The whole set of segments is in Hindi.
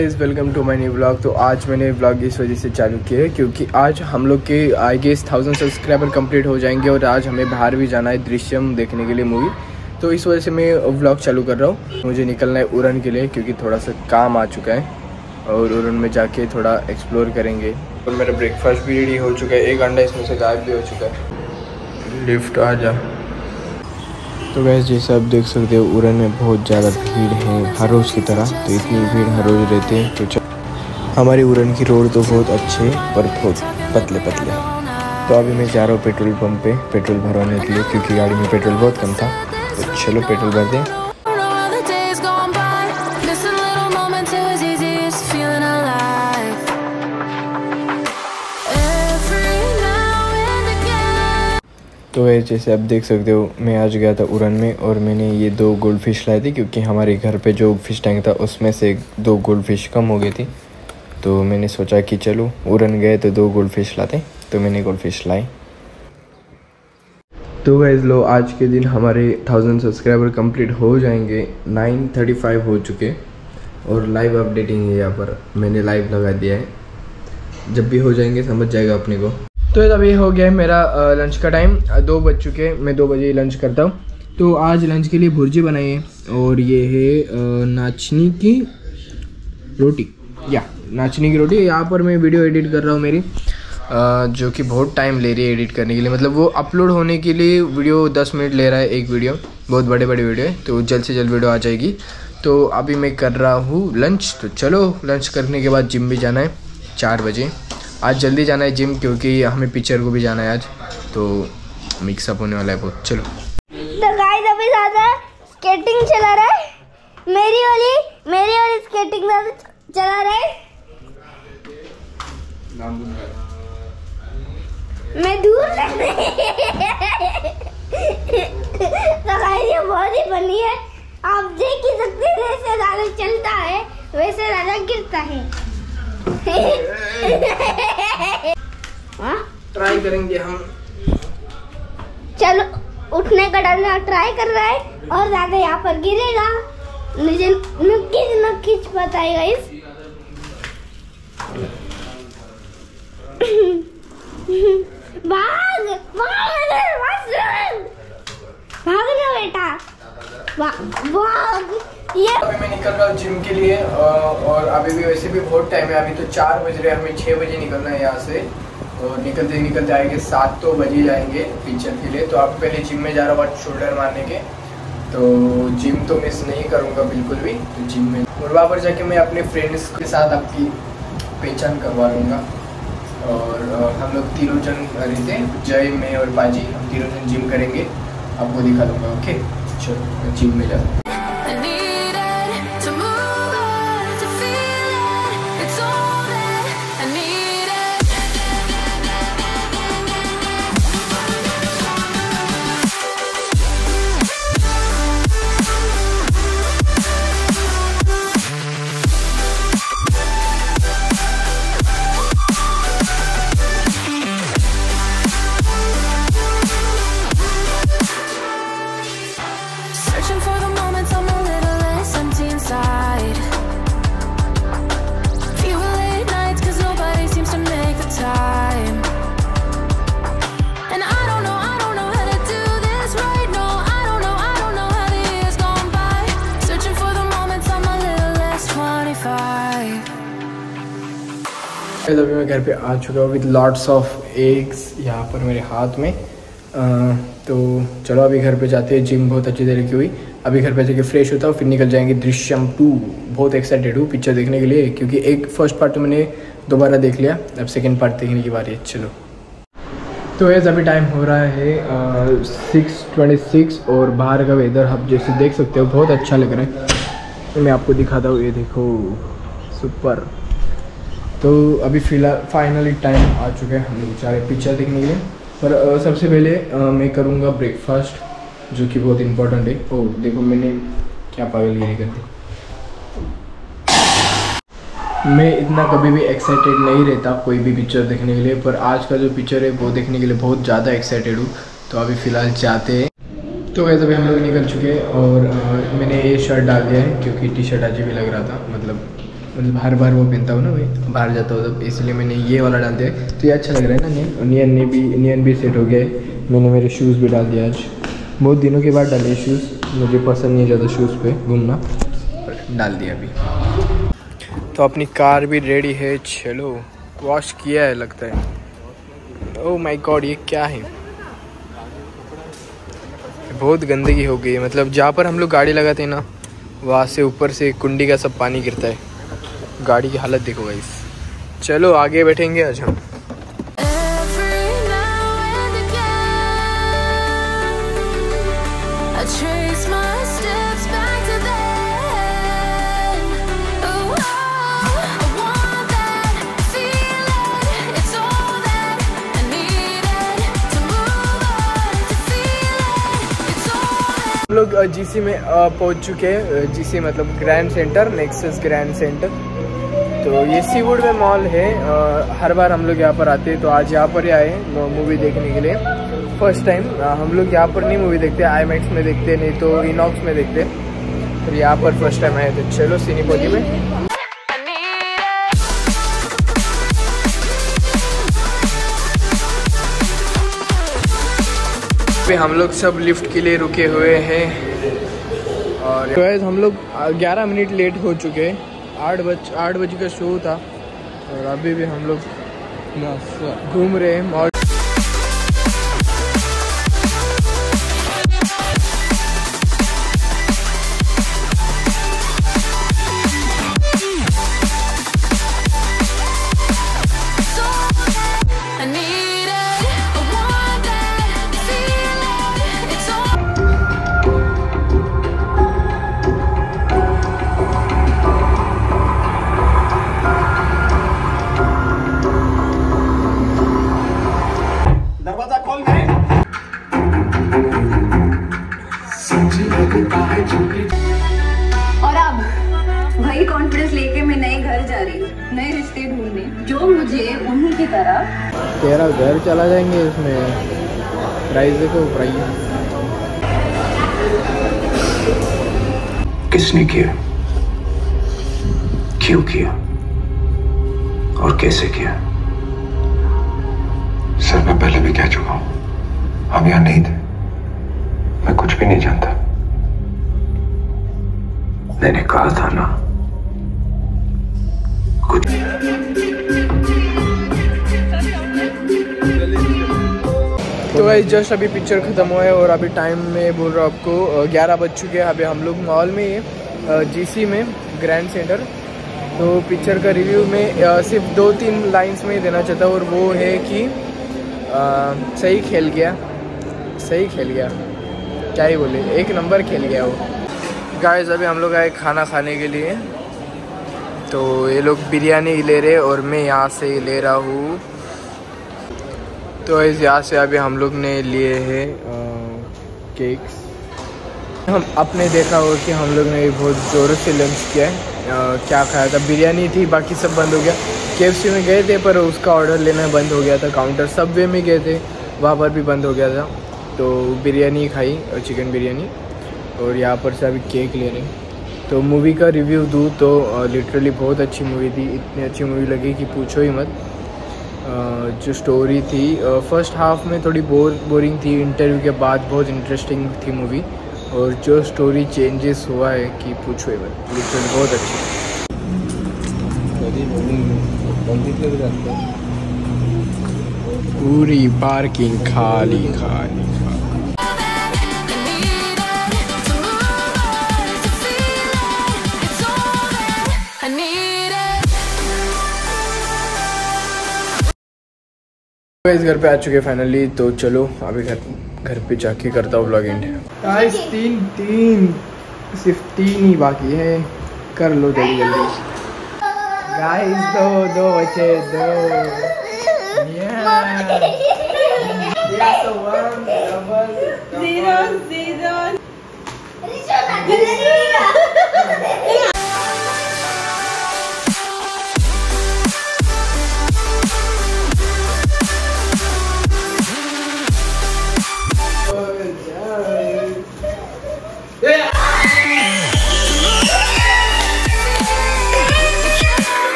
Guys welcome to my new blog तो आज मैंने ब्लॉग इस वजह से चालू किया है क्योंकि आज हम लोग के I guess thousand subscriber complete हो जाएँगे और आज हमें बाहर भी जाना है दृश्यम देखने के लिए मूवी तो इस वजह से मैं ब्लॉग चालू कर रहा हूँ। मुझे निकलना है उड़न के लिए क्योंकि थोड़ा सा काम आ चुका है और उड़न में जाके थोड़ा एक्सप्लोर करेंगे। और मेरा ब्रेकफास्ट भी रेडी हो चुका है। एक अंडा इसमें से गायब भी हो चुका है। लिफ्ट आ जा। तो वैसे जैसे आप देख सकते हो, उड़न में बहुत ज़्यादा भीड़ है हर रोज़ की तरह तो इतनी भीड़ हर रोज़ रहती है। तो हमारी उड़न की रोड तो बहुत अच्छे पर बहुत पतले पतले तो अभी मैं जा रहा हूँ पेट्रोल पंप पे, पेट्रोल भरवाने के लिए, क्योंकि गाड़ी में पेट्रोल बहुत कम था। तो चलो, पेट्रोल भर दें तो वैसे जैसे आप देख सकते हो, मैं आज गया था उड़न में और मैंने ये दो गोल्ड फ़िश लाए थे क्योंकि हमारे घर पे जो फ़िश टैंक था, उसमें से दो गोल्ड फ़िश कम हो गई थी। तो मैंने सोचा कि चलो, उड़न गए तो दो गोल्ड फ़िश लाते तो मैंने गोल्ड फ़िश लाई। तो गैस लो, आज के दिन हमारे थाउज़ेंड सब्सक्राइबर कंप्लीट हो जाएँगे। नाइन थर्टी फाइव हो चुके और लाइव अपडेटिंग है यहाँ पर। मैंने लाइव लगा दिया है। जब भी हो जाएँगे, समझ जाएगा अपने को। तो अभी हो गया है मेरा लंच का टाइम दो बज चुके हैं, मैं दो बजे लंच करता हूँ। तो आज लंच के लिए भुर्जी बनाई है और ये है नाचनी की रोटी। या, नाचनी की रोटी। यहाँ पर मैं वीडियो एडिट कर रहा हूँ मेरी जो कि बहुत टाइम ले रही है एडिट करने के लिए। मतलब वो अपलोड होने के लिए वीडियो दस मिनट ले रहा है एक वीडियो बहुत बड़े बड़े वीडियो है तो जल्द से जल्द वीडियो आ जाएगी। तो अभी मैं कर रहा हूँ लंच तो चलो लंच करने के बाद जिम भी जाना है, चार बजे। आज जल्दी जाना है जिम क्योंकि हमें पिक्चर को भी जाना है आज तो मिक्सअप होने वाला है बहुत। चलो। तो गाइस अभी ज़्यादा स्केटिंग चला रहा है। मेरी वाली मेरी वाली स्केटिंग ज़्यादा चला रहा है। मैं दूर तो गाइस ये बहुत ही फनी है। आप देख ही सकते हैं जैसे ज़्यादा चलता है वैसे ज़्यादा गिरता हाँ? ट्राई करेंगे हम। चलो उठने का डरना ट्राई कर रहा है और ज़्यादा यहाँ पर गिरेगा मुझे नुक्की न खींच पाता है गाइस भाग भाग भाग भागना बेटा। भाग भाग ये अभी मैं निकल रहा हूँ जिम के लिए और अभी भी वैसे भी बहुत टाइम है, अभी तो चार बज रहे हमें छः बजे निकलना है यहाँ से। और निकलते निकलते आएँगे, सात तो बजे जाएँगे पिक्चर के लिए। तो आप पहले जिम में जा रहा हूँ शोल्डर मारने के। तो जिम तो मिस नहीं करूँगा बिल्कुल भी तो जिम में और वहाँ पर जाके मैं अपने फ्रेंड्स के साथ आपकी पहचान करवा लूँगा। और हम लोग तीनों जन रहते हैं, जय मैं और बाजी हम तीनों जन जिम करेंगे, आपको दिखा दूँगा ओके चलो मैं गाइस अभी मैं घर पे आ चुका हूँ विद लॉट्स ऑफ़ एग्स यहाँ पर मेरे हाथ में। अ, तो चलो अभी घर पे जाते हैं। जिम बहुत अच्छी तरीके हुई। अभी घर पे जाके फ्रेश होता हूँ फिर निकल जाएँगे दृश्यम टू। बहुत एक्साइटेड हूँ पिक्चर देखने के लिए क्योंकि एक फ़र्स्ट पार्ट तो मैंने दोबारा देख लिया। अब सेकेंड पार्ट देखने की बारी है चलो। तो एज अभी टाइम हो रहा है सिक्स ट्वेंटी सिक्स और बाहर का वेदर आप जैसे देख सकते हो बहुत अच्छा लग रहा है। मैं आपको दिखाता हूँ ये देखो सुपर तो अभी फ़िलहाल फाइनली टाइम आ चुका है हम लोग जा रहे पिक्चर देखने के लिए। पर अ, सबसे पहले अ, मैं करूँगा ब्रेकफास्ट जो कि बहुत इंपॉर्टेंट है। ओ देखो मैंने क्या पागल पागलगिरी कर दी। मैं इतना कभी भी एक्साइटेड नहीं रहता कोई भी पिक्चर देखने के लिए पर आज का जो पिक्चर है वो देखने के लिए बहुत ज़्यादा एक्साइटेड हूँ। तो अभी फ़िलहाल जाते हैं। तो वैसे अभी हम लोग निकल चुके हैं और अ, मैंने ये शर्ट डाल दिया है क्योंकि टी शर्ट अजीब भी लग रहा था मतलब मतलब हर बार वो पहनता हूँ ना भाई, बाहर जाता हूँ तब, इसलिए मैंने ये वाला डाल दिया। तो ये अच्छा लग रहा है ना और नियन ने भी नियन भी सेट हो गया मैंने मेरे शूज़ भी डाल दिया आज। बहुत दिनों के बाद डाले शूज़ मुझे पसंद नहीं ज़्यादा शूज़ पे, घूमना। डाल दिया अभी। तो अपनी कार भी रेडी है, चलो। वॉश किया है, लगता है। ओ माय गॉड ये क्या है? बहुत गंदगी हो गई है मतलब जहाँ पर हम लोग गाड़ी लगाते हैं ना, वहाँ से ऊपर से कुंडी का सब पानी गिरता है। गाड़ी की हालत देखो गाइस चलो आगे बैठेंगे आज हम। हम लोग जीसी में पहुँच चुके हैं। जीसी मतलब grand centre Nexus grand centre तो ये सीवुड में मॉल है अ, हर बार हम लोग यहाँ पर आते हैं तो आज यहाँ पर ही आए मूवी देखने के लिए। फ़र्स्ट टाइम हम लोग यहाँ पर नहीं मूवी देखते आई मैक्स में देखते नहीं तो इनॉक्स में देखते। फिर यहाँ पर फ़र्स्ट टाइम आए तो चलो सिनीपोली में। हम लोग सब लिफ्ट के लिए रुके हुए हैं। और तो हम लोग 11 मिनट लेट हो चुके हैं। आठ बज, आठ बजे का शो था और अभी भी हम लोग घूम रहे हैं, मॉल। तेरा घर चला जाएँगे इसमें। प्राइस देखो प्राइस किसने किया? क्यों किया? और कैसे किया? सर, मैं पहले भी कह चुका हूँ। हम यहाँ नहीं थे। मैं कुछ भी नहीं जानता। मैंने कहा था ना तो भाई जस्ट अभी पिक्चर ख़त्म हुआ है और अभी टाइम में बोल रहा हूँ आपको ग्यारह बज चुके हैं। अभी हम लोग मॉल में ही जीसी में ग्रैंड सेंटर तो पिक्चर का रिव्यू में सिर्फ़ दो तीन लाइंस में ही देना चाहता हूँ और वो है कि अ, सही खेल गया। सही खेल गया। क्या ही बोले एक नंबर खेल गया वो। गाइस अभी हम लोग आए खाना खाने के लिए। तो ये लोग बिरयानी ले रहे और मैं यहाँ से ले रहा हूँ। तो इस यहाँ से अभी हम लोग ने लिए हैं केक्स हम अपने देखा हो कि हम लोग ने बहुत ज़ोरों से लंच किया है। अ, क्या खाया था? बिरयानी थी बाकी सब बंद हो गया। के में गए थे पर उसका ऑर्डर लेना बंद हो गया था काउंटर सब वे में गए थे वहाँ पर भी बंद हो गया था। तो बिरयानी खाई और चिकन बिरयानी और यहाँ पर से अभी केक ले रहे तो मूवी का रिव्यू दूँ तो लिटरली बहुत अच्छी मूवी थी। इतनी अच्छी मूवी लगी कि पूछो ही मत। जो स्टोरी थी फ़र्स्ट हाफ़ में थोड़ी बोर बोरिंग थी इंटरव्यू के बाद बहुत इंटरेस्टिंग थी मूवी और जो स्टोरी चेंजेस हुआ है कि पूछो लिटरल लिटरली बहुत अच्छी। पूरी पार्किंग खाली खाली। गाइस घर पे आ चुके फाइनली तो चलो अभी घर घर पे जाके करता हूँ ब्लॉग एंड गाइस तीन तीन सिर्फ़ तीन ही बाकी है। कर लो जल्दी जल्दी। गाइस दो दो बचे दो. Yeah,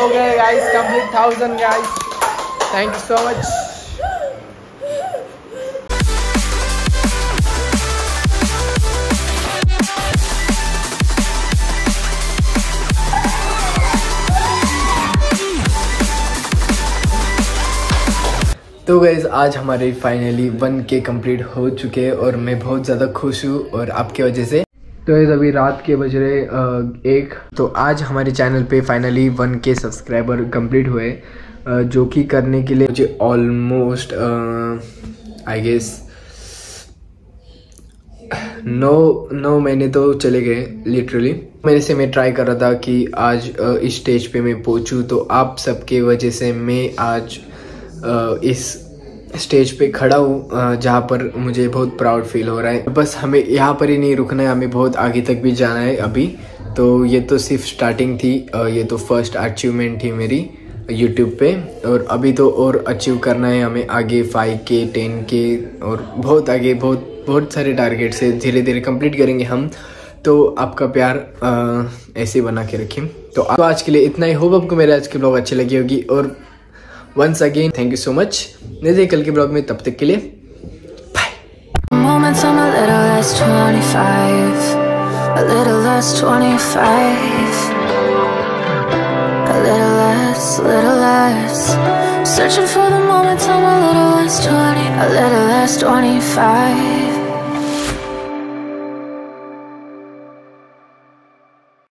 हो गए guys complete thousand guys thank you so much तो गैज़ आज हमारे फाइनली वन के कंप्लीट हो चुके हैं और मैं बहुत ज़्यादा खुश हूँ और आपके वजह से तो गैज़ अभी रात के बज रहे एक। तो आज हमारे चैनल पे finally one K subscriber complete हुए जो कि करने के लिए मुझे ऑलमोस्ट आई गेस नौ नौ महीने तो चले गए लिटरली मेरे से मैं ट्राई कर रहा था कि आज इस स्टेज पे मैं पहुंचूं तो आप सबके वजह से मैं आज इस स्टेज पे खड़ा हूँ जहाँ पर मुझे बहुत प्राउड फील हो रहा है। बस हमें यहाँ पर ही नहीं रुकना है, हमें बहुत आगे तक भी जाना है अभी। तो ये तो सिर्फ़ स्टार्टिंग थी ये तो फ़र्स्ट अचीवमेंट थी मेरी यूट्यूब पे। और अभी तो और अचीव करना है हमें आगे फाइव के टेन के और बहुत आगे, बहुत बहुत सारे टारगेट से धीरे धीरे कंप्लीट करेंगे हम। तो आपका प्यार ऐसे बना के रखें। तो तो आज के लिए इतना ही। होप आपको मेरे आज की ब्लॉग अच्छी लगी होगी। और Once again thank you so much मिलते हैं कल के ब्लॉग में तब तक के लिए Moments I'm a little less 25, a little less 25, a little less, a little less. Searching for the moments I'm a little less 20, a little less 25.